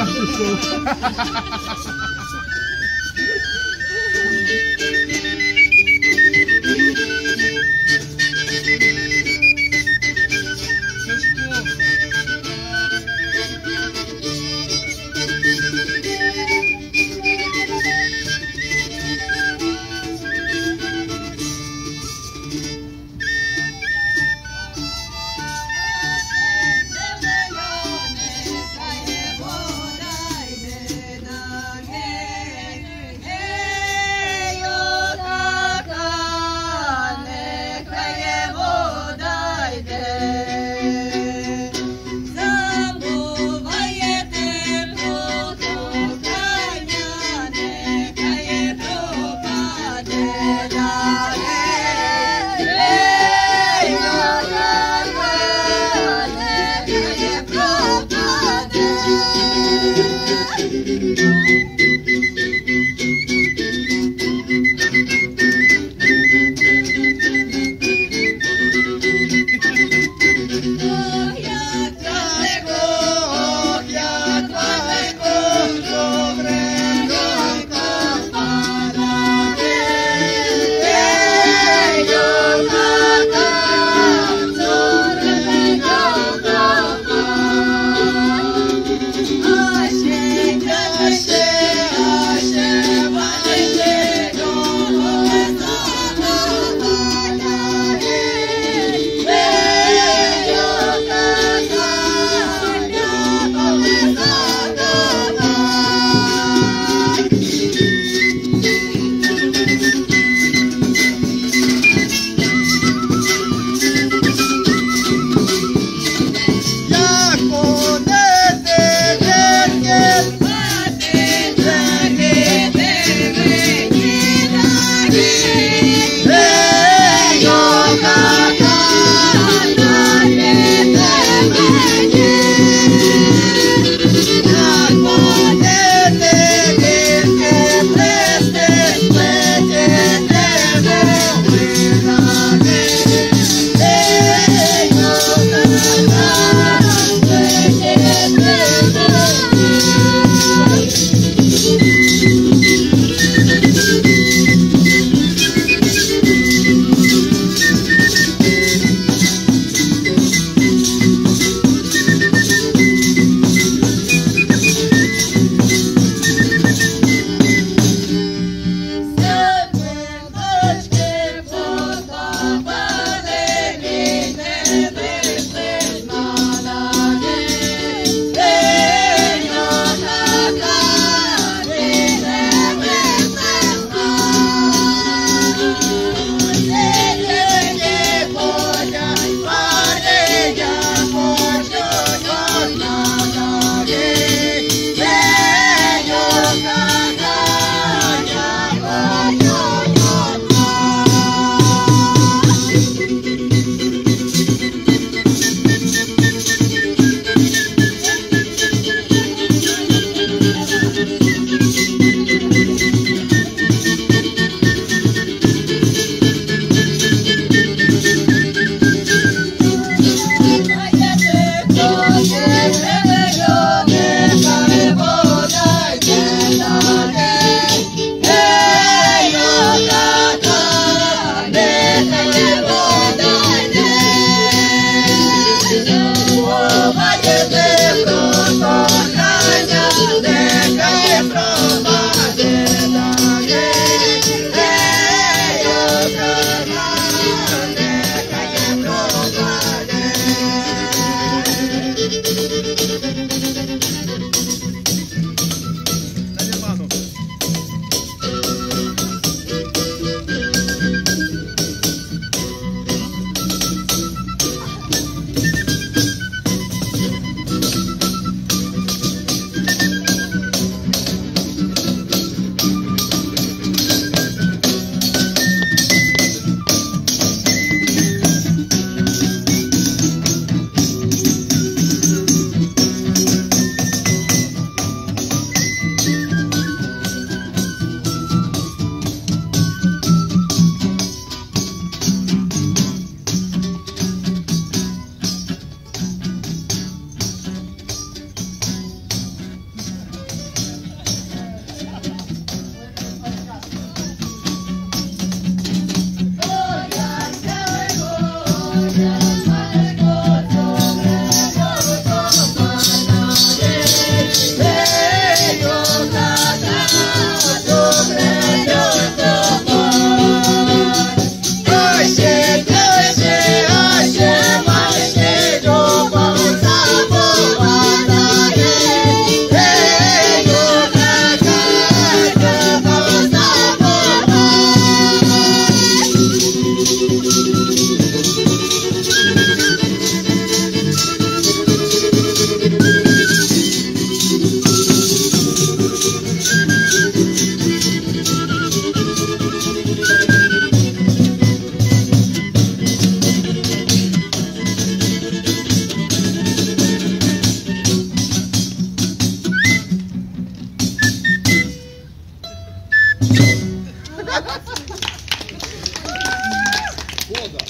Mato Grosso. Foda!